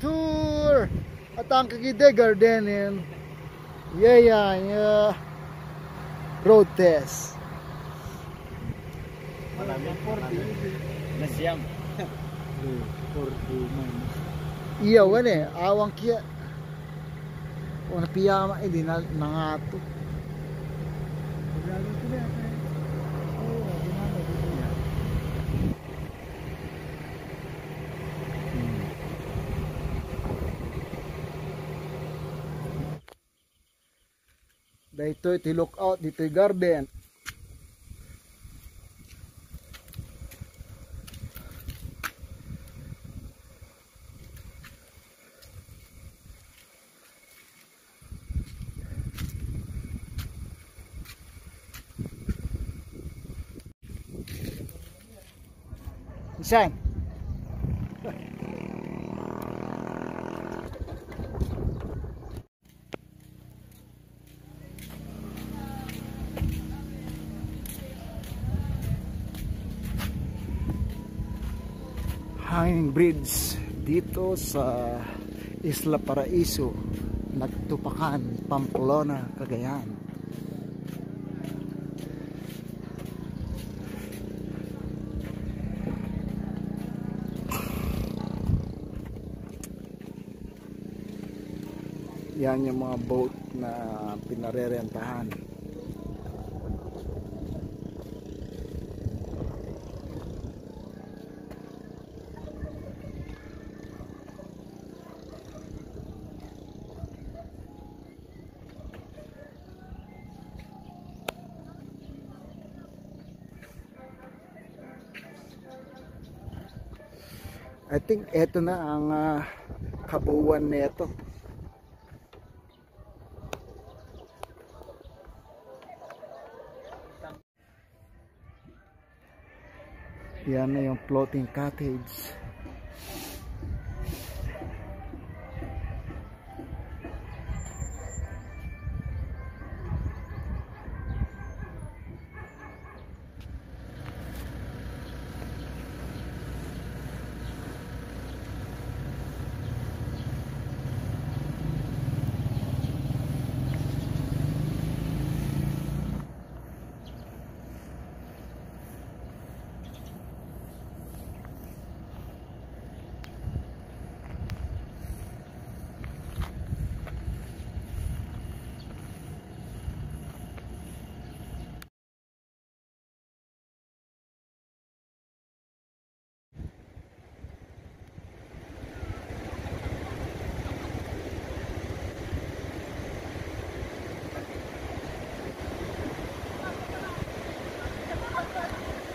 tour at ang kagide gardenin yeah yeah yeah road test Malamig. Nasyam. iya wane awang kia una piyama hindi na nangato Dito Daytoy ti lookout ditoy garden. Isang. Hanging bridge dito sa Isla Paraiso Nagtupakan, Pamplona, Cagayan. Yan yung mga boat na pinarerentahan I think eto na ang uh, kabuuan nito. Yan na yung floating cottage.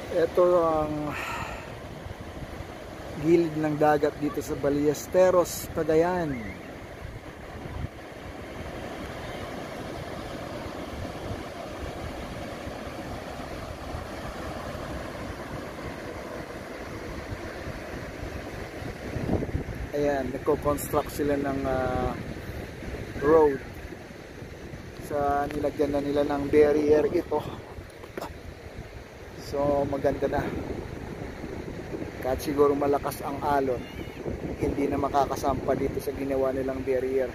Ito ang gilid ng dagat dito sa Ballesteros, Cagayan. Ayan, nagko-construct sila ng uh, road sa nilagyan na nila ng barrier ito So maganda na. Kahit siguro malakas ang alon, hindi na makakasampa dito sa ginawa nilang barrier.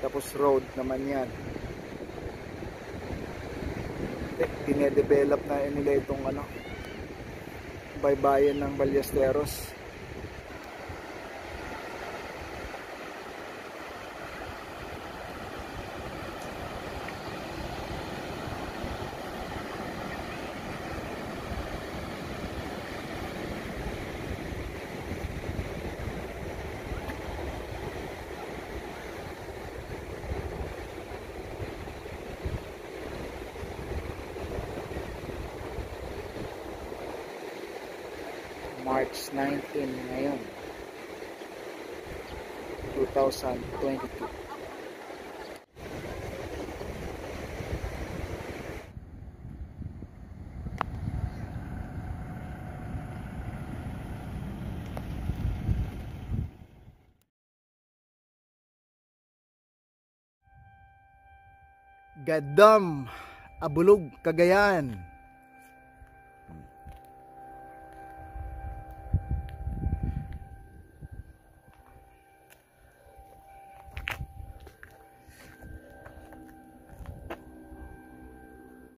Tapos road naman yan. Dinedevelop na nila itong ano, baybayin ng Ballesteros. March 19 ngayon. 2022 Gadam Abulog Cagayan